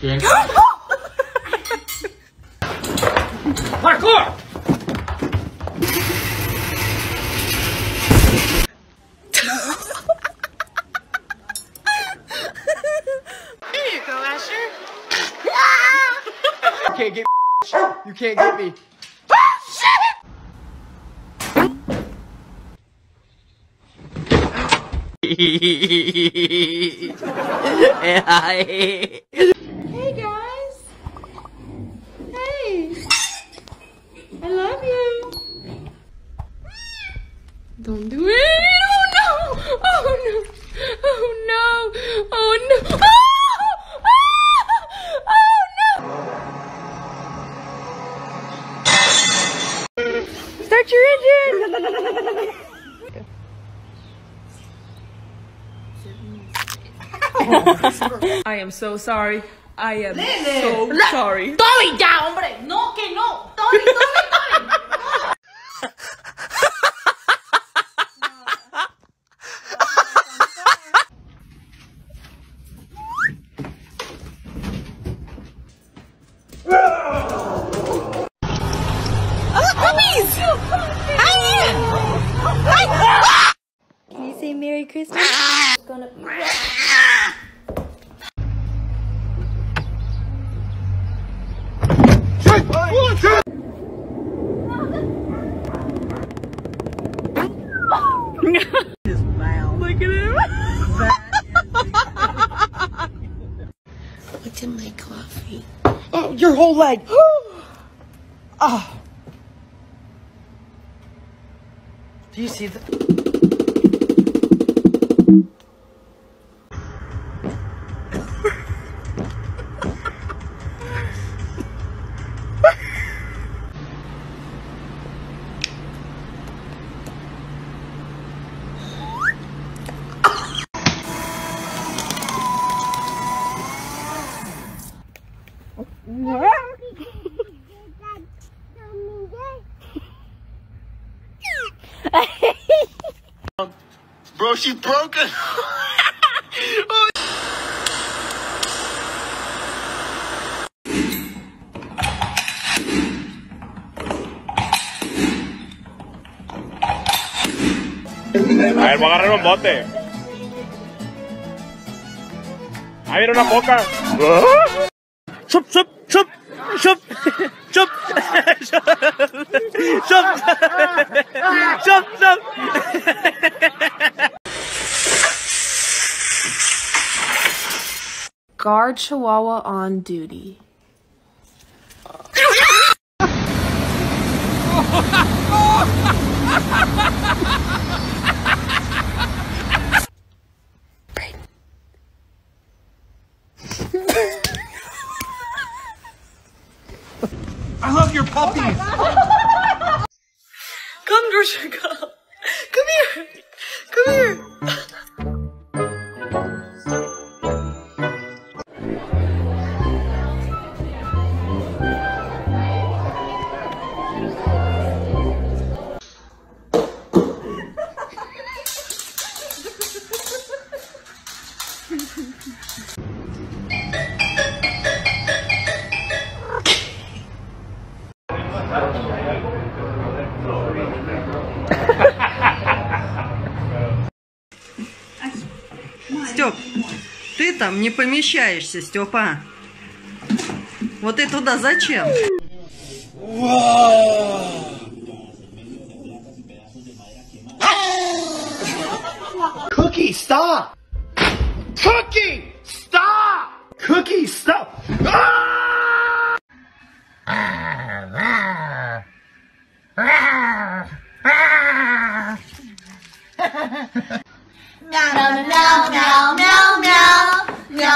Hands up! Parkour! Here you go, Asher. You can't get You can't get me. Hey guys. Hey. I love you. Don't do it. Oh no. Oh no. Oh no. Oh no. Ah! Ah! Oh no. Start your engine. I am so sorry. I am Lele. so Le sorry. Toby, ya, hombre. No, que no. Toby, Toby, Toby. Merry Christmas. Oh, your whole leg. Ah. Do you see the? Bro, she broken. A ver, voy a agarrar un bote. Ahí viene una boca. ¿Ah? Chup, chup, Schub, schub, schub, schub, schub, schub. Guard Chihuahua on duty. your puppies. Come, там не помещаешься, Степа. Вот и туда зачем? Cookie, stop. Cookie, stop. Cookie, stop. Ah! Meow, meow, meow, meow.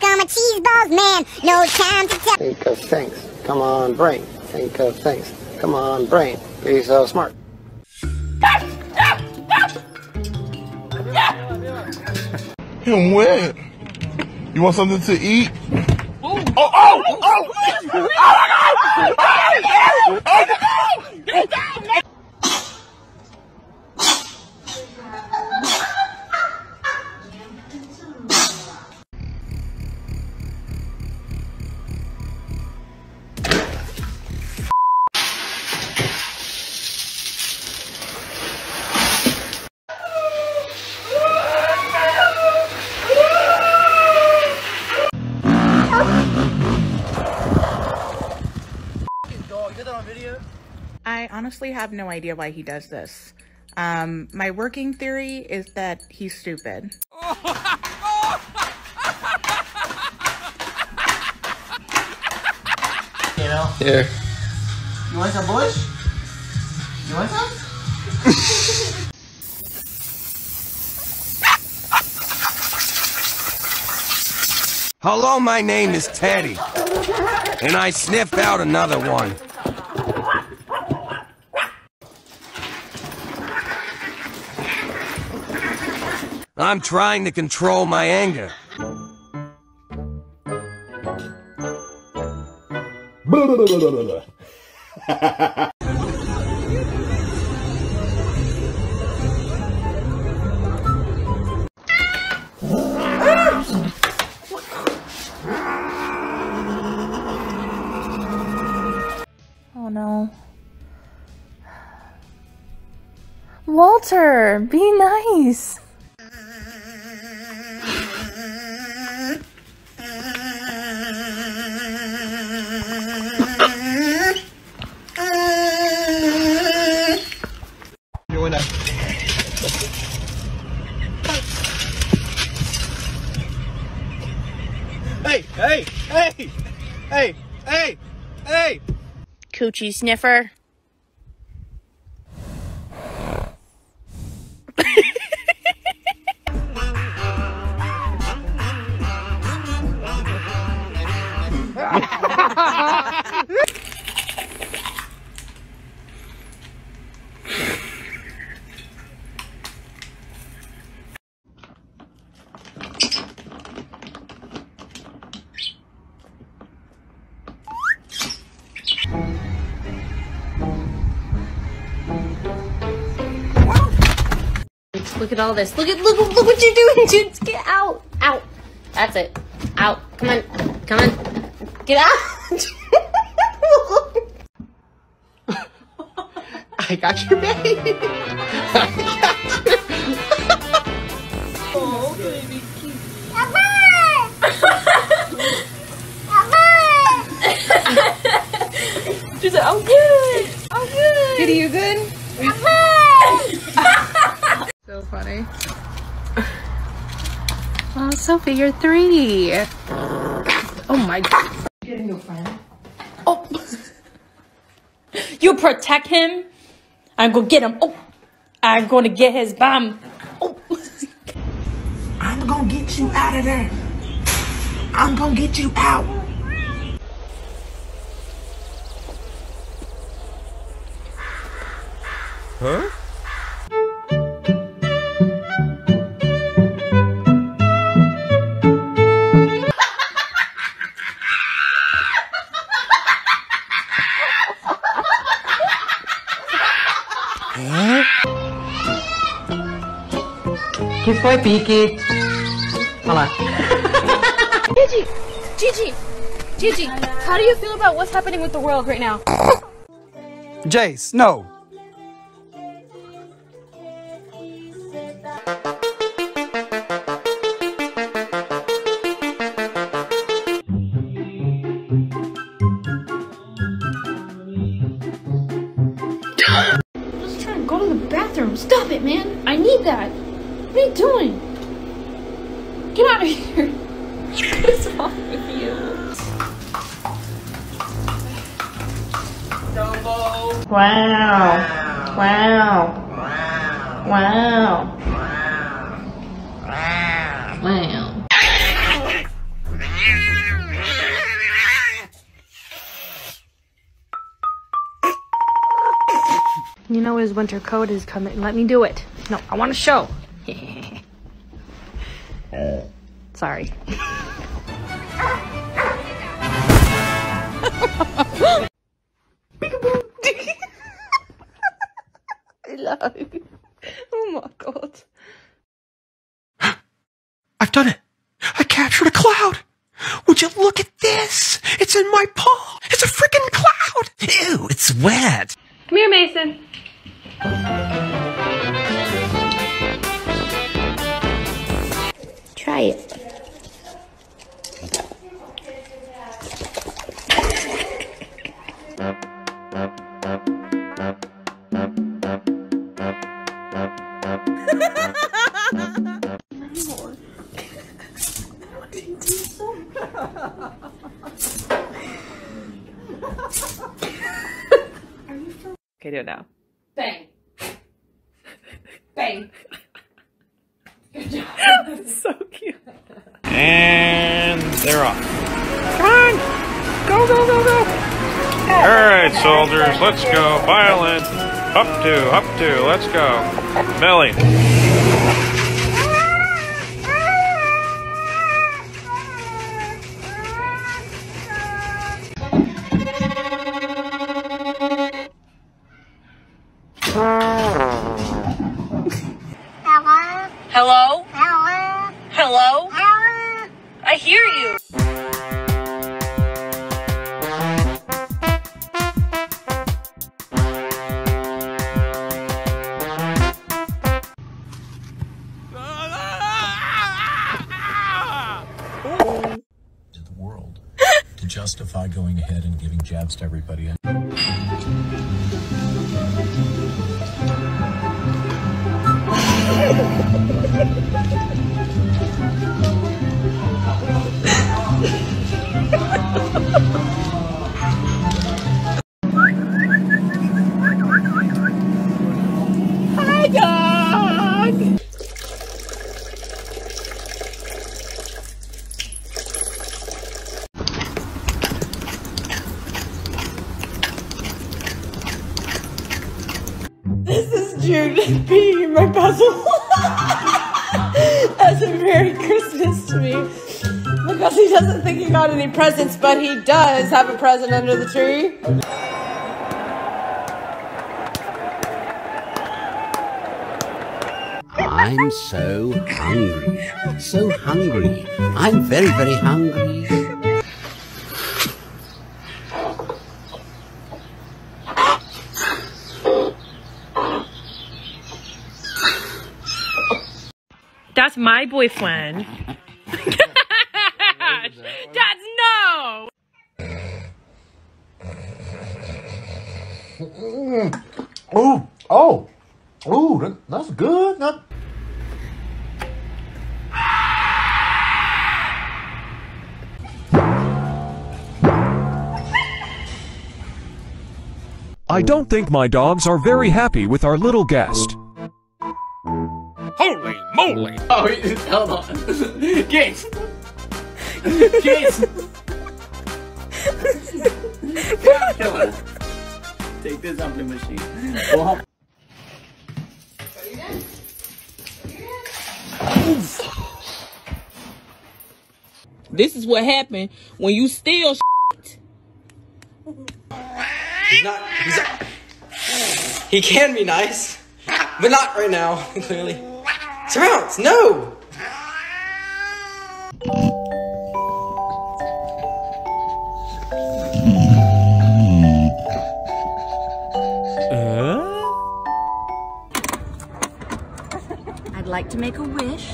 my walk. I'm a cheese balls man. No time to tell. Think of things. Come on, brain. Think of things. Come on, brain. Be so smart. Him what? You want something to eat? Oh, oh, oh! Oh, my God! Oh, honestly have no idea why he does this. Um, my working theory is that he's stupid. You know? Here. You want some bush? You want some? Hello, my name is Teddy. And I sniffed out another one. I'm trying to control my anger. Oh no. Walter, be nice. Doing that. Hey, hey, hey, hey, hey, hey. Coochie sniffer. Look at all this. Look at look look what you're doing, dude. Get out. Out. That's it. Out. Come on. Come on. Get out. I got you, babe. Oh, baby. She's like, I'm good. I'm good. Kitty, you good? So funny. Oh, Sophie, you're three. Oh my god. Getting your friend. Oh. You protect him. I'm gonna get him. Oh. I'm gonna get his bum. Oh. I'm gonna get you out of there. I'm gonna get you out. Huh? Que foi, Pique? Olha lá. Gigi, Gigi, Gigi, how do you feel about what's happening with the world right now? Jace, no. What's wrong with you? Wow. Wow. Wow. Wow. You know his winter coat is coming. Let me do it. No, I want to show. Sorry. Hello. Oh my god. I've done it. I captured a cloud. Would you look at this? It's in my paw. It's a freaking cloud. Ew, it's wet. Come here, Mason. Try it. Bang. Good job. That's so cute. And they're off. Come on! Go, go, go, go! Alright, soldiers, let's go. Violin. Up to, up to, let's go. Belly. Hello? Hello? Hello. I hear you. to the world to justify going ahead and giving jabs to everybody. Jude my puzzle. That's a Merry Christmas to me. Because he doesn't think he got any presents, but he does have a present under the tree. I'm so hungry. So hungry. I'm very, very hungry. That's my boyfriend. That's no. Ooh, oh, ooh, that, that's good. That, I don't think my dogs are very happy with our little guest. Holy moly! Oh, he- hold on. Gates! Gates! Kill it. Take this out the machine. Go home. This is what happened when you steal shit. He's not. He's not. He can be nice, but not right now. Clearly. Surrounds. No. I'd like to make a wish.